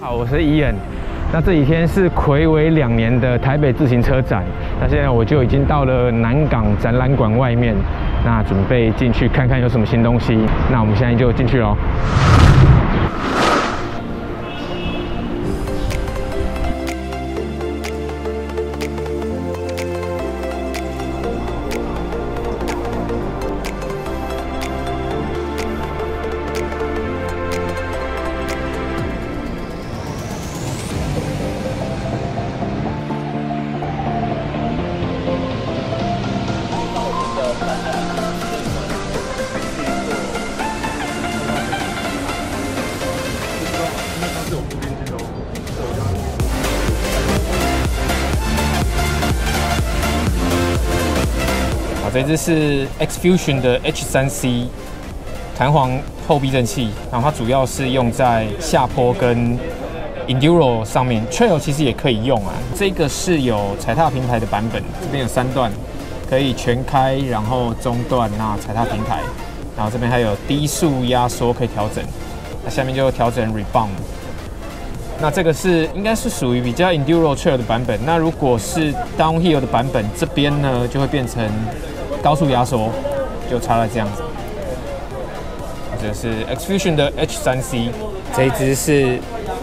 好，我是伊恩。那这几天是魁违两年的台北自行车展，那现在我就已经到了南港展览馆外面，那准备进去看看有什么新东西。那我们现在就进去喽。这是 Xfusion 的 H3C 弹簧后避震器，然后它主要是用在下坡跟 Enduro 上面，Trail 其实也可以用啊。这个是有踩踏平台的版本，这边有三段，可以全开，然后中段那踩踏平台，然后这边还有低速压缩可以调整，那下面就调整 Rebound。那这个是应该是属于比较 Enduro Trail 的版本。那如果是 Downhill 的版本，这边呢就会变成高速压缩，就差了这样子。这是 Xfusion 的 H3C，这一支是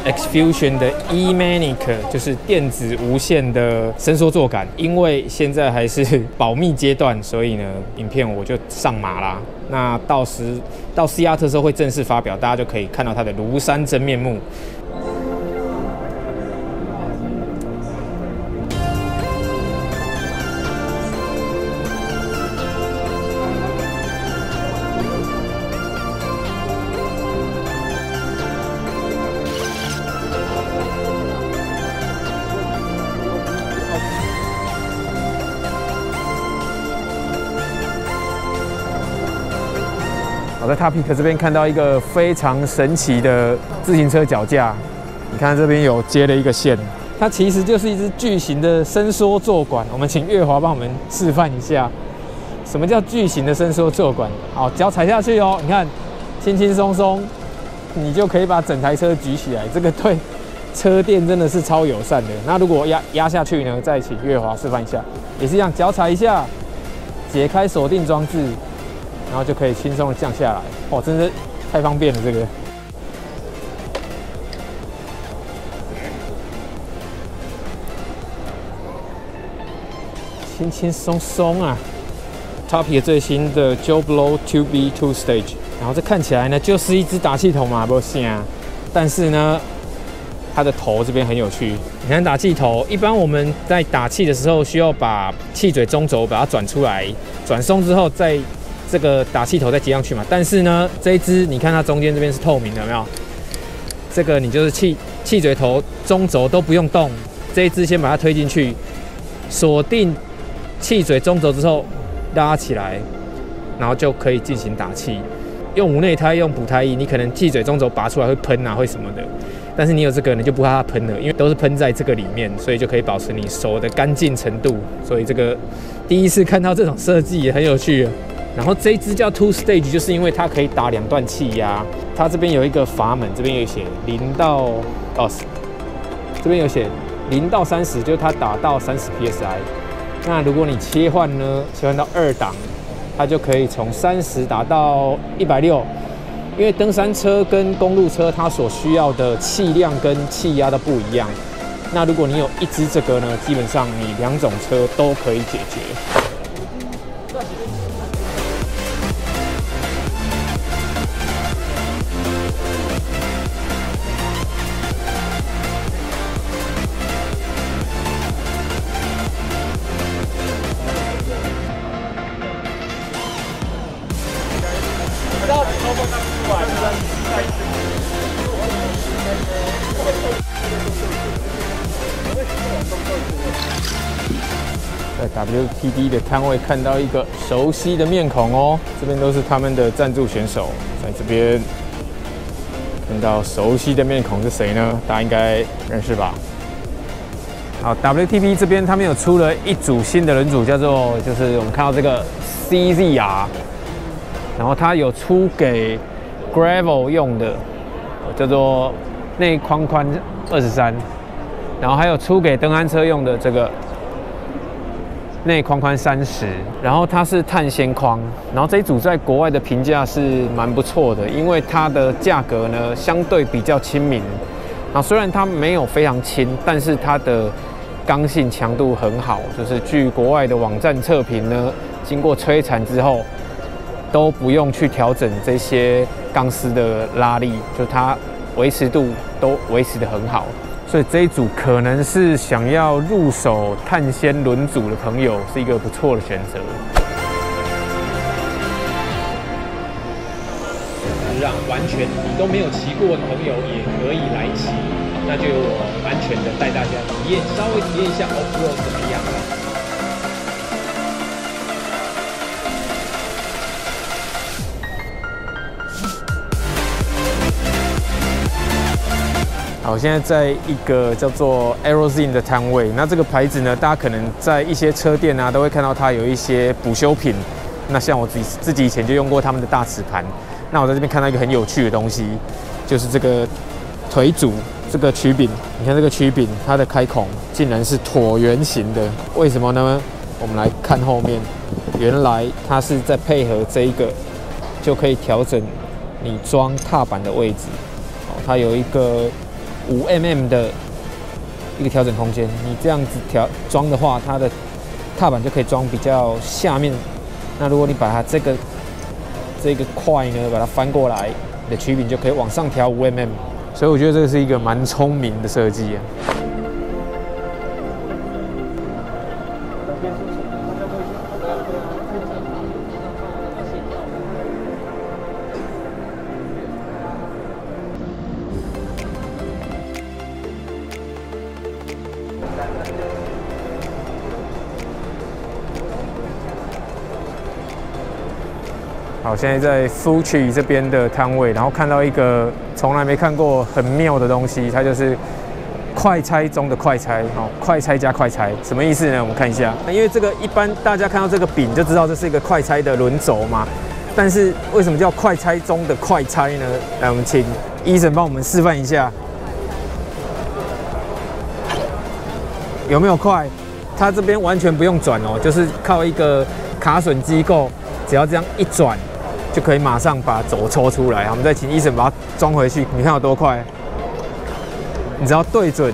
Xfusion 的 eManic，就是电子无线的伸缩坐杆。因为现在还是保密阶段，所以呢，影片我就上马啦。那到时到 C R 特时候会正式发表，大家就可以看到它的庐山真面目。在 Topic 这边看到一个非常神奇的自行车脚架，你看这边有接了一个线，它其实就是一只巨型的伸缩坐管。我们请月华帮我们示范一下，什么叫巨型的伸缩坐管？好，脚踩下去哦，你看轻轻松松，你就可以把整台车举起来。这个对车店真的是超友善的。那如果压压下去呢？再请月华示范一下，也是一样，脚踩一下，解开锁定装置。然后就可以轻松的降下来，哦，真是太方便了这个。轻轻松松啊 t o p i 最新的 Joe Blow Two B Two Stage，然后这看起来呢就是一只打气筒嘛，不是啊？但是呢，它的头这边很有趣。你看打气头，一般我们在打气的时候需要把气嘴中轴把它转出来，转松之后再。这个打气头再接上去嘛，但是呢，这一支你看它中间这边是透明的，有没有？这个你就是气气嘴头中轴都不用动，这一支先把它推进去，锁定气嘴中轴之后拉起来，然后就可以进行打气。用无内胎用补胎液，你可能气嘴中轴拔出来会喷啊，会什么的，但是你有这个你就不怕它喷了，因为都是喷在这个里面，所以就可以保持你手的干净程度。所以这个第一次看到这种设计也很有趣。然后这一支叫 Two Stage，就是因为它可以打两段气压。它这边有一个阀门，这边有写零到二十，这边有写零到三十，就是它打到三十 PSI。那如果你切换呢，切换到二档，它就可以从三十打到一百六。因为登山车跟公路车它所需要的气量跟气压都不一样。那如果你有一支这个呢，基本上你两种车都可以解决。WTD 的摊位看到一个熟悉的面孔哦，这边都是他们的赞助选手，在这边看到熟悉的面孔是谁呢？大家应该认识吧？好，WTP 这边他们有出了一组新的轮组，叫做就是我们看到这个 CZR，然后它有出给 Gravel 用的，叫做内框宽二十三，然后还有出给登安车用的这个内框宽三十，然后它是碳纤框，然后这一组在国外的评价是蛮不错的，因为它的价格呢相对比较亲民，啊虽然它没有非常轻，但是它的刚性强度很好，就是据国外的网站测评呢，经过摧残之后都不用去调整这些钢丝的拉力，就它维持度都维持得很好。所以这一组可能是想要入手碳纤轮组的朋友是一个不错的选择。让完全你都没有骑过的朋友也可以来骑，那就由我完全的带大家体验，稍微体验一下 off road 怎么样。好，现在在一个叫做 Aerozine 的摊位。那这个牌子呢，大家可能在一些车店啊，都会看到它有一些补修品。那像我自己自己以前就用过他们的大齿盘。那我在这边看到一个很有趣的东西，就是这个腿组这个曲柄。你看这个曲柄，它的开孔竟然是椭圆形的，为什么呢？我们来看后面，原来它是在配合这一个，就可以调整你装踏板的位置。哦，它有一个。五 mm 的一个调整空间，你这样子调装的话，它的踏板就可以装比较下面。那如果你把它这个这个块呢，把它翻过来，你的曲柄就可以往上调五 mm。所以我觉得这是一个蛮聪明的设计啊。好，现在在 Fuji 这边的摊位，然后看到一个从来没看过很妙的东西，它就是快拆中的快拆，哦，快拆加快拆，什么意思呢？我们看一下，因为这个一般大家看到这个柄就知道这是一个快拆的轮轴嘛，但是为什么叫快拆中的快拆呢？来，我们请医生帮我们示范一下，有没有快？它这边完全不用转哦，就是靠一个卡榫机构，只要这样一转。就可以马上把轴抽出来，我们再请医生把它装回去。你看有多快？你只要对准，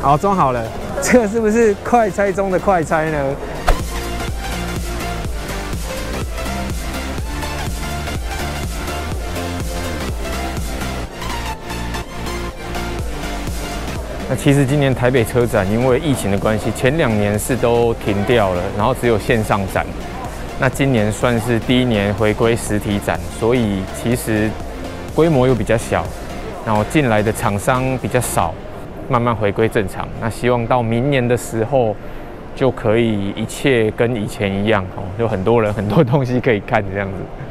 好，装好了。这个是不是快拆中的快拆呢？那其实今年台北车展因为疫情的关系，前两年是都停掉了，然后只有线上展。那今年算是第一年回归实体展，所以其实规模又比较小，然后进来的厂商比较少，慢慢回归正常。那希望到明年的时候就可以一切跟以前一样哦，有很多人很多东西可以看这样子。